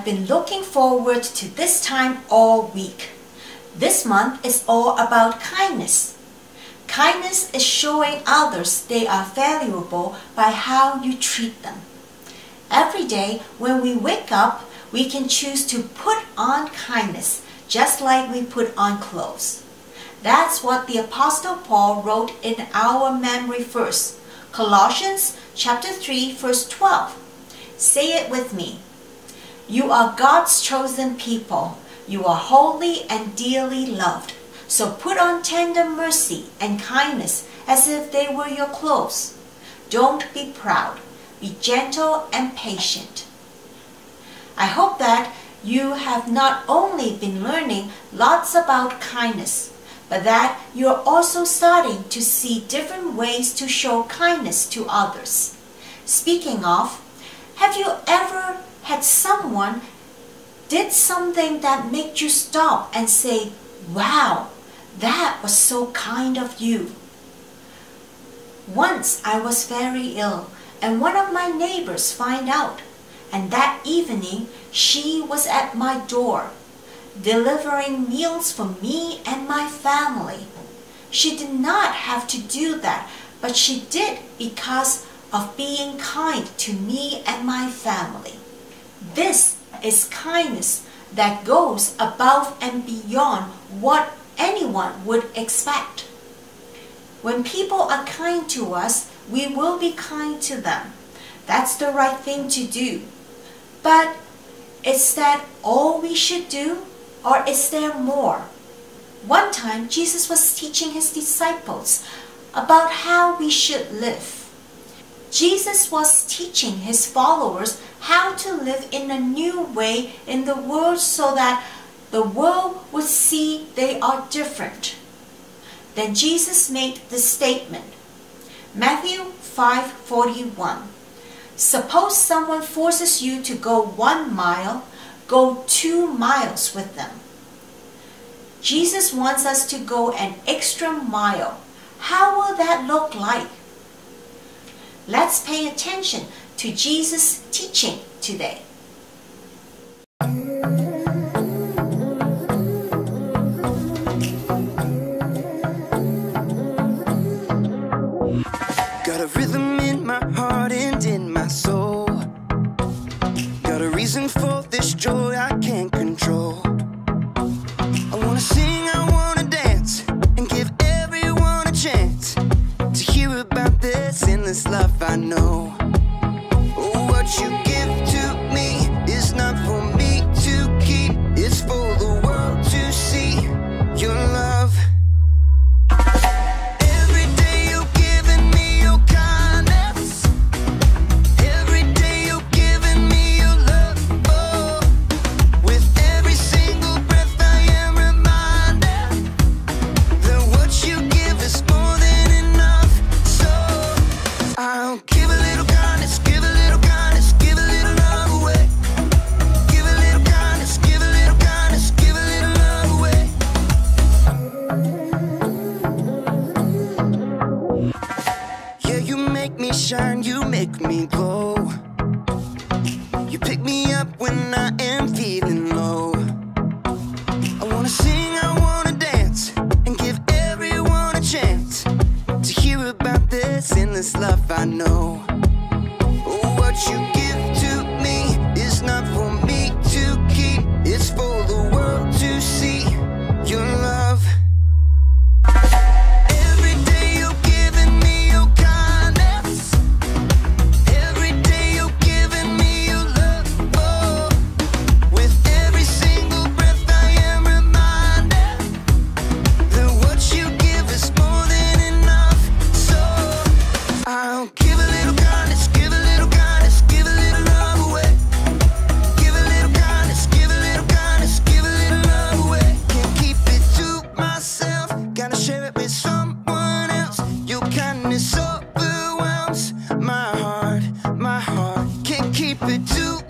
I've been looking forward to this time all week. This month is all about kindness. Kindness is showing others they are valuable by how you treat them. Every day when we wake up, we can choose to put on kindness just like we put on clothes. That's what the apostle Paul wrote in our memory verse, Colossians chapter 3 verse 12. Say it with me. You are God's chosen people. You are holy and dearly loved. So put on tender mercy and kindness as if they were your clothes. Don't be proud. Be gentle and patient. I hope that you have not only been learning lots about kindness, but that you're also starting to see different ways to show kindness to others. Speaking of, have you ever had someone did something that made you stop and say, wow, that was so kind of you? Once I was very ill and one of my neighbors find out and that evening she was at my door delivering meals for me and my family. She did not have to do that, but she did because of being kind to me and my family. This is kindness that goes above and beyond what anyone would expect. When people are kind to us, we will be kind to them. That's the right thing to do. But is that all we should do? Or is there more? One time, Jesus was teaching his disciples about how we should live. Jesus was teaching his followers how to live in a new way in the world so that the world would see they are different. Then Jesus made the statement. Matthew 5:41. Suppose someone forces you to go 1 mile go two miles with them. Jesus wants us to go an extra mile. How will that look like? Let's pay attention to Jesus' teaching today.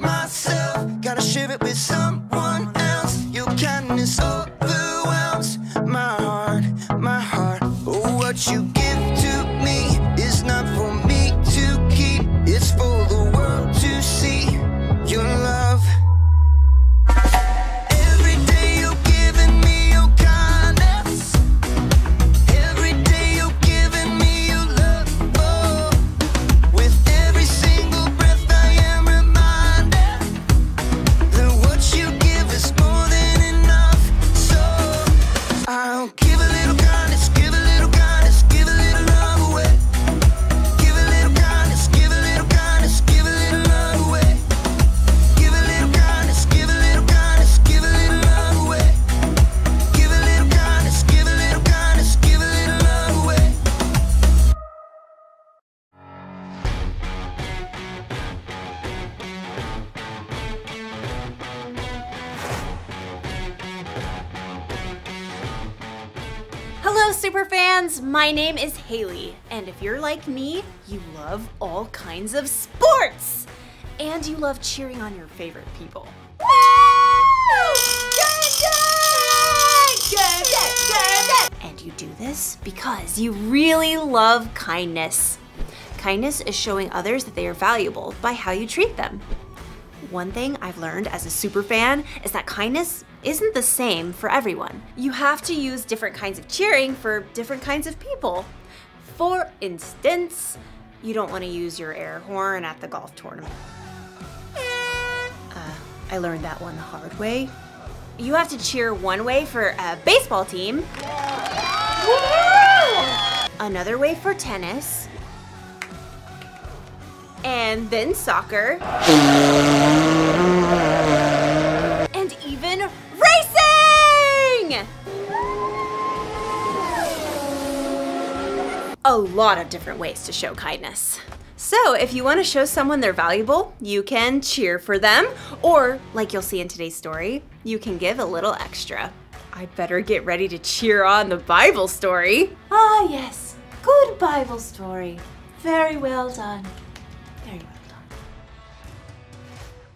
Myself, gotta share it with someone My name is Haley, and if you're like me, you love all kinds of sports! And you love cheering on your favorite people. And you do this because you really love kindness. Kindness is showing others that they are valuable by how you treat them. One thing I've learned as a super fan is that kindness isn't the same for everyone. You have to use different kinds of cheering for different kinds of people. For instance, you don't want to use your air horn at the golf tournament. Uh, I learned that one the hard way. You have to cheer one way for a baseball team, another way for tennis, and then soccer, and even racing! A lot of different ways to show kindness. So, if you want to show someone they're valuable, you can cheer for them, or, like you'll see in today's story, you can give a little extra. I better get ready to cheer on the Bible story. Ah, yes. Good Bible story. Very well done.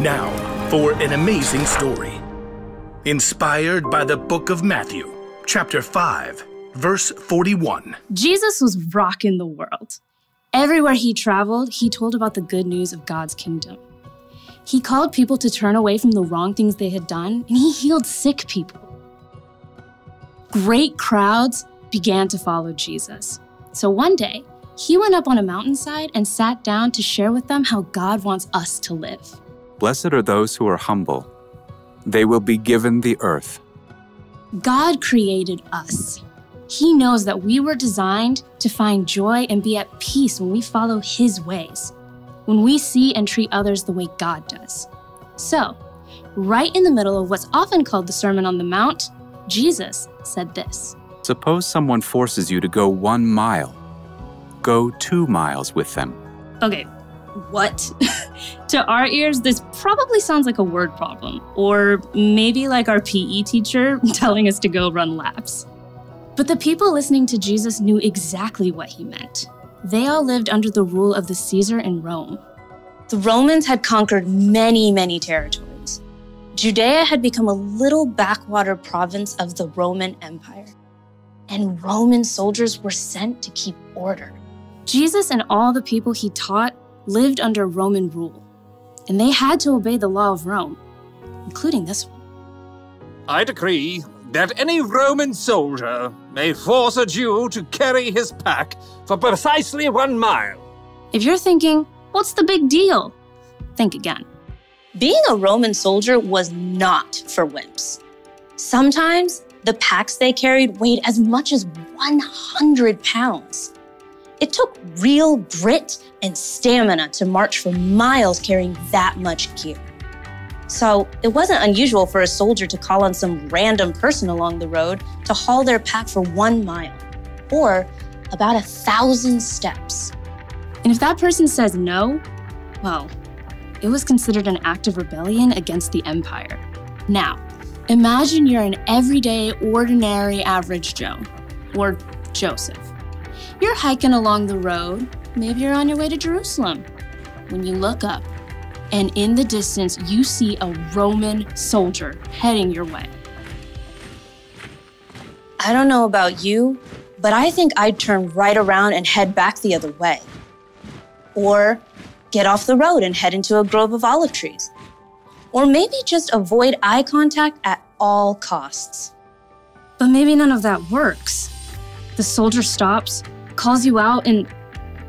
Now, for an amazing story. Inspired by the book of Matthew, chapter 5, verse 41. Jesus was rocking the world. Everywhere he traveled, he told about the good news of God's kingdom. He called people to turn away from the wrong things they had done, and he healed sick people. Great crowds began to follow Jesus. So one day, he went up on a mountainside and sat down to share with them how God wants us to live. Blessed are those who are humble. They will be given the earth. God created us. He knows that we were designed to find joy and be at peace when we follow His ways, when we see and treat others the way God does. So, right in the middle of what's often called the Sermon on the Mount, Jesus said this Suppose someone forces you to go one mile. Go two miles with them. Okay, what? to our ears, this probably sounds like a word problem, or maybe like our PE teacher telling us to go run laps. But the people listening to Jesus knew exactly what he meant. They all lived under the rule of the Caesar in Rome. The Romans had conquered many, many territories. Judea had become a little backwater province of the Roman Empire. And Roman soldiers were sent to keep order. Jesus and all the people he taught lived under Roman rule, and they had to obey the law of Rome, including this one. I decree that any Roman soldier may force a Jew to carry his pack for precisely one mile. If you're thinking, what's the big deal? Think again. Being a Roman soldier was not for wimps. Sometimes the packs they carried weighed as much as 100 pounds. It took real grit and stamina to march for miles carrying that much gear. So it wasn't unusual for a soldier to call on some random person along the road to haul their pack for one mile, or about a thousand steps. And if that person says no, well, it was considered an act of rebellion against the empire. Now, imagine you're an everyday, ordinary, average Joe, or Joseph. You're hiking along the road, maybe you're on your way to Jerusalem. When you look up, and in the distance, you see a Roman soldier heading your way. I don't know about you, but I think I'd turn right around and head back the other way. Or get off the road and head into a grove of olive trees. Or maybe just avoid eye contact at all costs. But maybe none of that works. The soldier stops, calls you out, and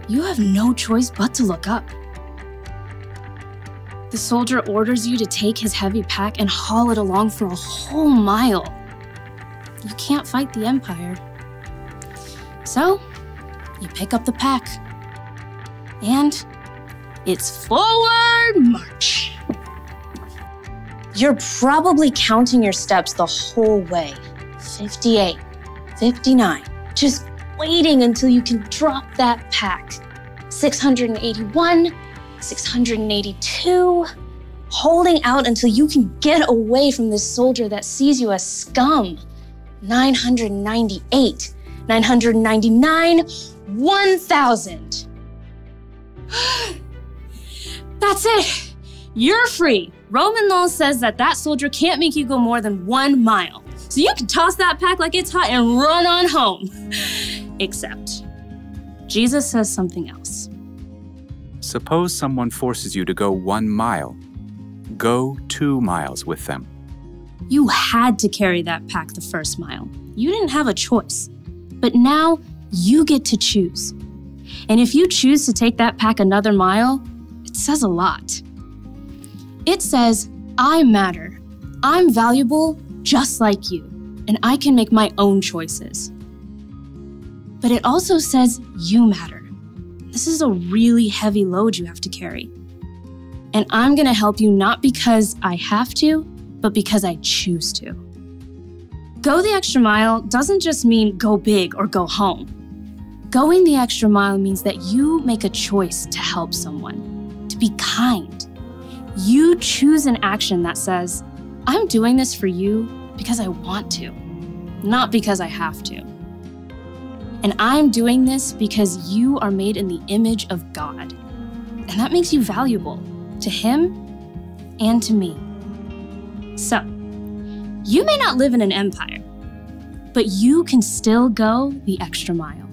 you have no choice but to look up. The soldier orders you to take his heavy pack and haul it along for a whole mile. You can't fight the Empire. So, you pick up the pack. And it's forward march. You're probably counting your steps the whole way 58, 59, just waiting until you can drop that pack. 681, 682, holding out until you can get away from this soldier that sees you as scum. 998, 999, 1000. That's it. You're free. Roman law says that that soldier can't make you go more than one mile. So you can toss that pack like it's hot and run on home. Except, Jesus says something else. Suppose someone forces you to go one mile. Go two miles with them. You had to carry that pack the first mile. You didn't have a choice. But now you get to choose. And if you choose to take that pack another mile, it says a lot. It says, I matter. I'm valuable just like you, and I can make my own choices. But it also says, you matter. This is a really heavy load you have to carry. And I'm gonna help you not because I have to, but because I choose to. Go the extra mile doesn't just mean go big or go home. Going the extra mile means that you make a choice to help someone, to be kind. You choose an action that says, I'm doing this for you because I want to, not because I have to. And I'm doing this because you are made in the image of God. And that makes you valuable to Him and to me. So, you may not live in an empire, but you can still go the extra mile.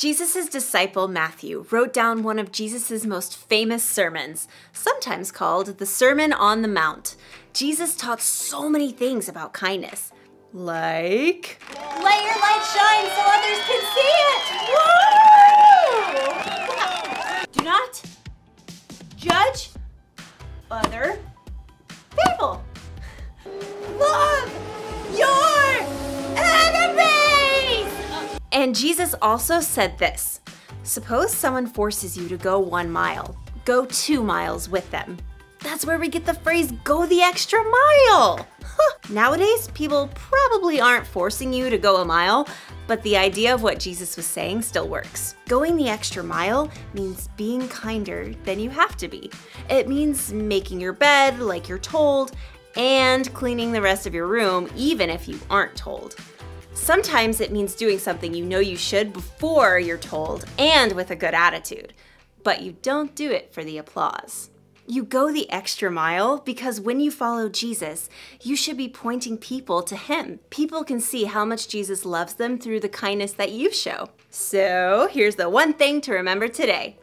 Jesus' disciple Matthew wrote down one of Jesus' most famous sermons, sometimes called the Sermon on the Mount. Jesus taught so many things about kindness, like Let your light shine so others can see it. Woo! Do not judge other people. Love your And Jesus also said this Suppose someone forces you to go one mile, go two miles with them. That's where we get the phrase go the extra mile. Huh. Nowadays, people probably aren't forcing you to go a mile, but the idea of what Jesus was saying still works. Going the extra mile means being kinder than you have to be. It means making your bed like you're told and cleaning the rest of your room even if you aren't told. Sometimes it means doing something you know you should before you're told and with a good attitude, but you don't do it for the applause. You go the extra mile because when you follow Jesus, you should be pointing people to Him. People can see how much Jesus loves them through the kindness that you show. So here's the one thing to remember today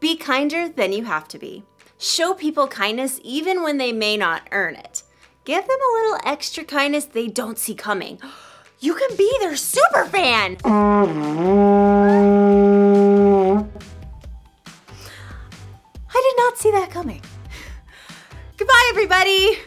be kinder than you have to be. Show people kindness even when they may not earn it. Give them a little extra kindness they don't see coming. You can be their super fan. I did not see that coming. Goodbye, everybody.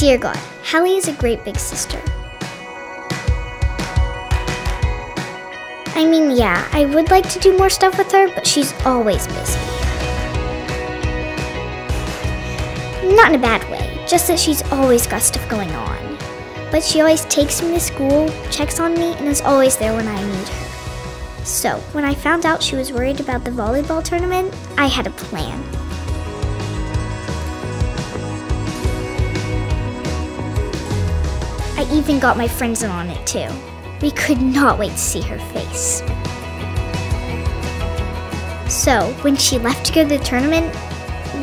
Dear God, Hallie is a great big sister. I mean, yeah, I would like to do more stuff with her, but she's always busy. Not in a bad way, just that she's always got stuff going on. But she always takes me to school, checks on me, and is always there when I need her. So, when I found out she was worried about the volleyball tournament, I had a plan. even got my friends on it too. We could not wait to see her face. So, when she left to go to the tournament,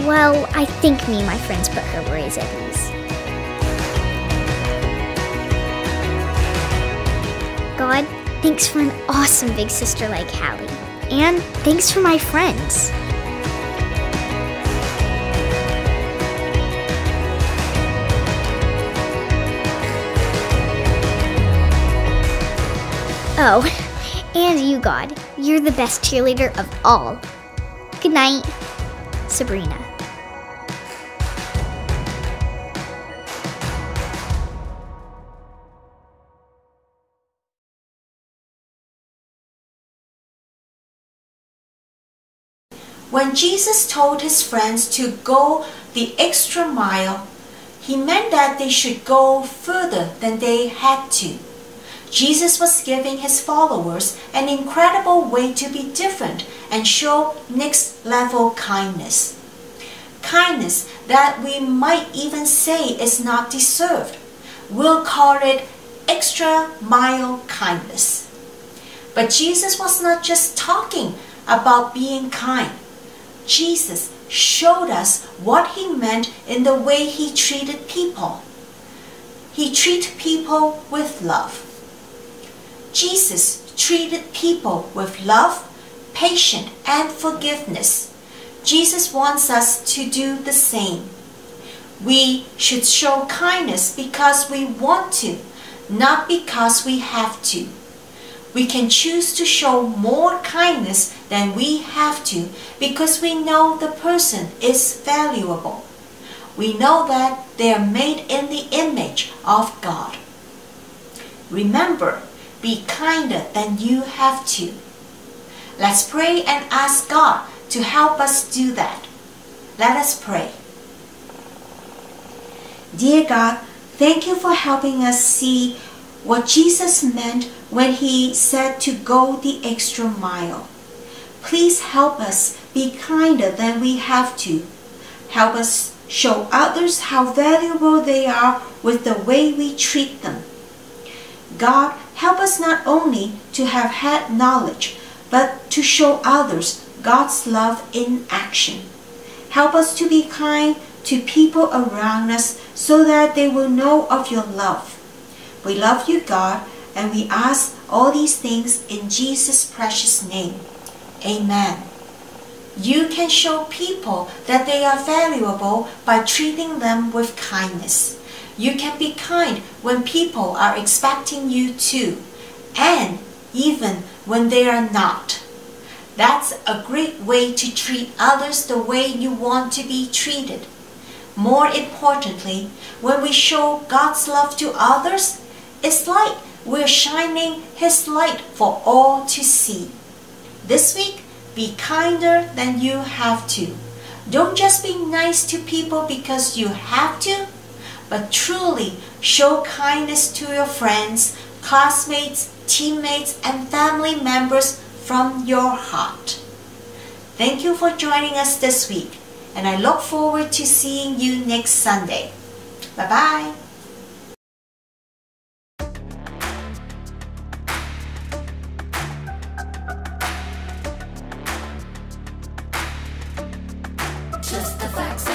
well, I think me and my friends put her worries at ease. God, thanks for an awesome big sister like Hallie. And thanks for my friends. Oh, and you, God, you're the best cheerleader of all. Good night, Sabrina. When Jesus told his friends to go the extra mile, he meant that they should go further than they had to. Jesus was giving his followers an incredible way to be different and show next level kindness. Kindness that we might even say is not deserved. We'll call it extra mile kindness. But Jesus was not just talking about being kind. Jesus showed us what he meant in the way he treated people. He treated people with love. Jesus treated people with love, patience, and forgiveness. Jesus wants us to do the same. We should show kindness because we want to, not because we have to. We can choose to show more kindness than we have to because we know the person is valuable. We know that they are made in the image of God. Remember, be kinder than you have to. Let's pray and ask God to help us do that. Let us pray. Dear God, thank you for helping us see what Jesus meant when he said to go the extra mile. Please help us be kinder than we have to. Help us show others how valuable they are with the way we treat them. God, help us not only to have had knowledge, but to show others God's love in action. Help us to be kind to people around us so that they will know of your love. We love you, God, and we ask all these things in Jesus' precious name. Amen. You can show people that they are valuable by treating them with kindness. You can be kind when people are expecting you to, and even when they are not. That's a great way to treat others the way you want to be treated. More importantly, when we show God's love to others, it's like we're shining His light for all to see. This week, be kinder than you have to. Don't just be nice to people because you have to, but truly show kindness to your friends, classmates, teammates, and family members from your heart. Thank you for joining us this week, and I look forward to seeing you next Sunday. Bye bye. Just the facts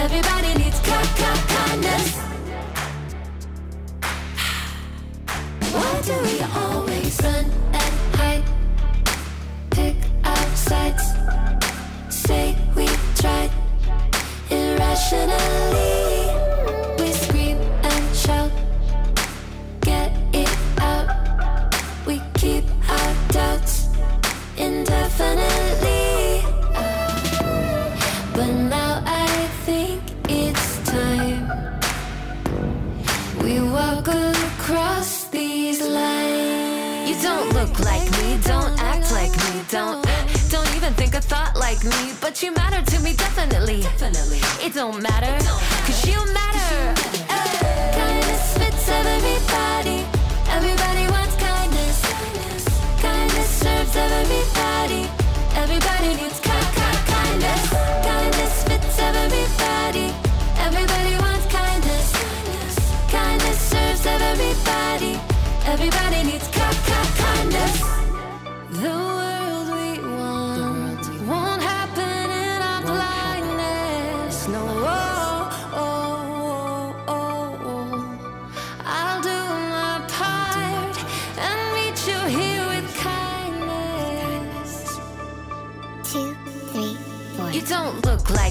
Everybody needs kindness. Why do we always run and hide? Pick up sides. Say we tried irrationally. We scream and shout. Get it out. We keep our doubts indefinitely. But now I think it's time. We walk across these lines. You don't look like me, don't act like me, don't Don't even think a thought like me. But you matter to me, definitely. Definitely. It don't matter, cause you matter. Kindness fits everybody. Everybody wants kindness. Kindness serves everybody. Everybody needs kindness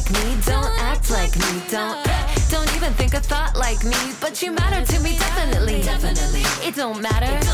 like me, don't act like me, don't don't even think a thought like me, but you matter to me definitely. Definitely. It don't matter,